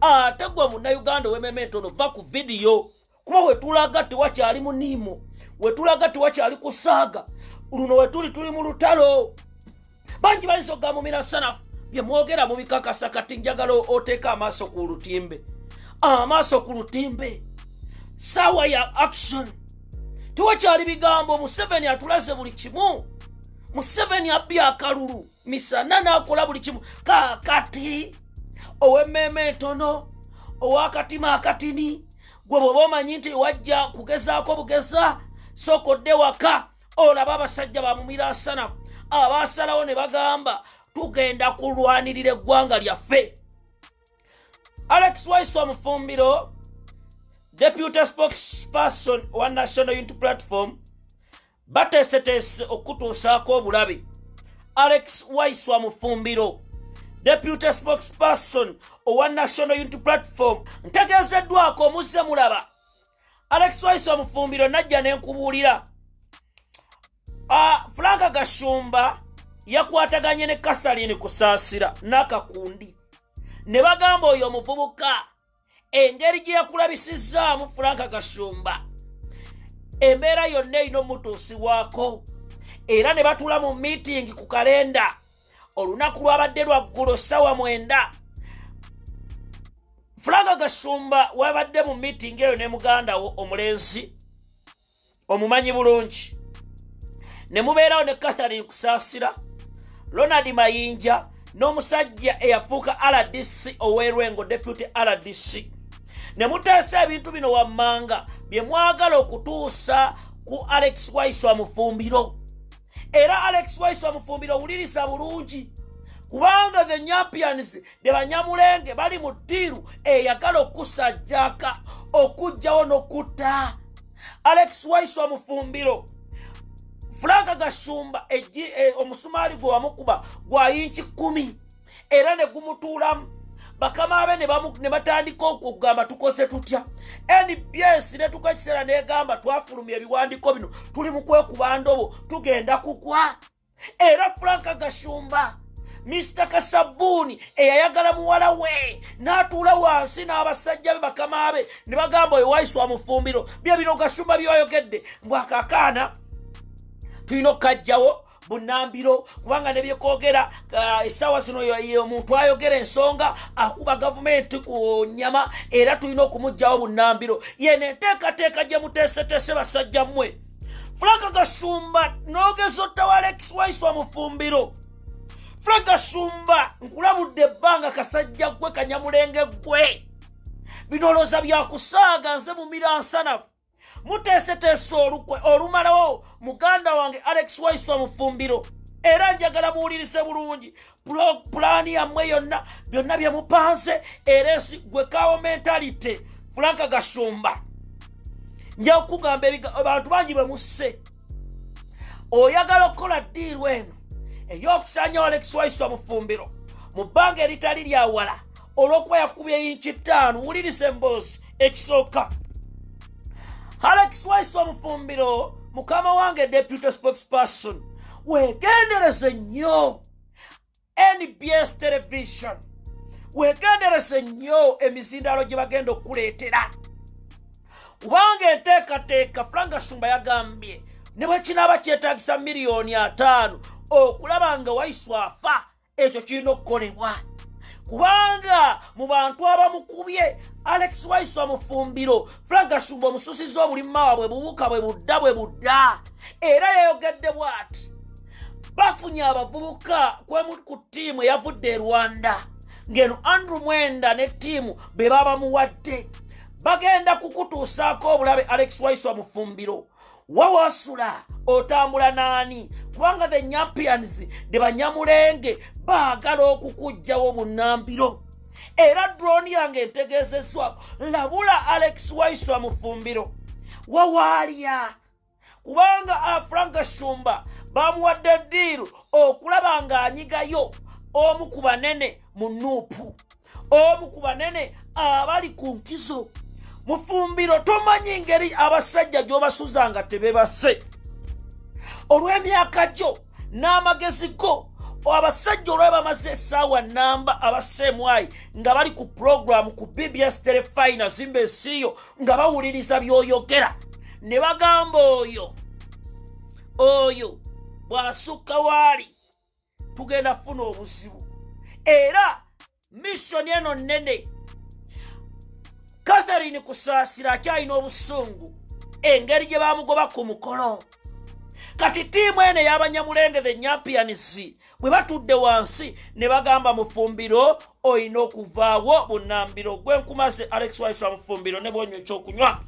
ate gwe munnayuganda ow'emementono va ku vidiyo kuba wetulaga tewakyali muniimu wetulaga tewakyali kusaaga luno wetuli tuli mu lutalo. Bangi bayinza ogamumira sanafu byemwogera mubikakasa kati njagala oteeka amaaso ku lutimbe. Amaaso ku lutimbe saawa ya action. Tewakyali bigambo museveni atulaze buli kimu. Museveni abbi akalulu misana n'akola buli kimu. Kaakati ow'emmeeme entono ow'akatima akatini gwe bw'oba omanyi nti wajja kugezaako bugeza sookodde waka olaba abasajja bamumira nsanafu abaasalawo ne bagamba tugenda kulwanirira eggwanga lyaffe. Alex wise omufumbiro deputy spokesperson wa national unity platform bateeseteese okutuusaako obulabe. Alex wise wamufumbiro deputy spokesperson owa national unity platform ntegeezeddwako omuzze mulaba. Alex wise omufumbiro najja nenkubuulira. Franka gashumba yakwataganye ne kasalini kusaasira n'akakundi. Ne bagamba oyo omuvubuka engeri gye yakulabisizaamu franka gashumba embeera yonna erina omutuusibwako era ne batula mu miitingi ku kalenda olunaku lwabadde lwaggulu sawa mwenda. Franka gashumba wabadde mu miitingi eyo ne mugandawo omulenzi omumanyi bulungi. Ne mubeerawo ne katharine kusaasira ronald mayinja n'omusajja eyafuuka rdc ow'erwengo deputy rdc ne muteesa ebintu bino wammanga bye mwagala okutuusa ku alex wise wamufumbiro era alex wise wamufumbiro owulirisa bulungi. Kubanga the nyampions ne banyamulenge bali mu ddiiru eyagala okusajjaka okugjawo n'okutta. Alex wise wamufumbiro. Franka gashumba e, omusumaali gwe wamukuba gwa yinki kumi era ne gumutuulamu bakama be ne batandika okugamba tukoze tutya? Nbs netuka ekiseera negamba twafulumya ebiwandiiko bino. Tuli mu kwekuba ndobo tugenda kugwa era franka gashumba mr kasabuuni eyayagala muwala we n'atuula wansi n'abasajja be bakama be ne bagamba oyo waisi wa mufumbiro bye bino gashumba byayogedde mbwakakaana tulina okukajjawo bunambiro kubanga nebyekwogera essaawa zino omuntu ayogera ensonga akuba gavumenti ku nyama era tulina okumugjawo bunambiro yene enteekateeka gye muteeseteese basajja mmwe. Franka gasumba nogeza ottawa alex wise wa mufumbiro. Franka gasumba nkulabudde ebbanga kasajja gwe kanyamulenge gwe binoloza byakusaaga nze mumira nsanafu muteeseteese olukwe olumalawo. Muganda wange alex wise omufumbiro. Era njagala muwulirise bulungi. Pulaani yammwe yonna byonna byemupanse era ensi gwe kawo mentalite. Franka gashumba nja okugamba abantu bangi bwe musse. Oyagala okukola ddiiru eno ey'okusanyawo alex wise omufumbiro mu bbanga eritali lyawala olw'okuba yakubya yinki ttaano. Wulirisa emboozi ekisooka alex wise omufumbiro mukama wange deputy spokesperson. Wegendereze nnyo nbs television. Wegendereze nnyo emizindalo gye bagenda okuleetera kubanga enteekateeka franga shumba yagambye ne bwe kinaaba kyetaagisa miliyoni ataano okulaba nga waiswafa ekyo kirina okukolebwa kubanga mu bantu abamukubye alex wise wamufumbiro frank ashumba omususiza obulimawa bwe bubuka bwe budda bwe budda era yayogedde bw'ati bafunye abavubuka ku ttiimu eyavudde e rwanda. Ng'eno andrew mwenda ne ttiimu be babamuwadde. Bagenda kukutuusaako obulabe alex wise wamufumbiro wawasula otambula naani kubanga the nyampions ne banyamulenge baagala okukugjawo bunambiro era droni yange entegezeswa labula alex wise wamufumbiro wawaalya? Kubanga franka shumba bamuwadde ddiiru okulaba ng'anyigayo omu ku banene mu nuupu omu ku banene abali ku nkizo mufumbiro tomanyi ngeri abasajja gy'obasuza nga tebebase olw'emyaka gyo n'amagezi go abasajja olwa bamaze essaawa namba abaseemwayi nga bali ku puroguramu ku bbs telefina zimba esiiyo nga bawuliriza by'oyogera. Ne bagamba oyo oyo bw'asukka waali tugenda funa obuzibu. Era missoni eno nnene katharine kusaasira akyalina obusungu engeri gye bamugoba ku mukolo. Kati ttiimu eno ey'abanyamulenge the nyampions bwe batudde wansi ne bagamba mufumbiro olina okuvaawo bunambiro gwenkumaze alex wise wa mufumbiro ne bwonywa ekyokunywa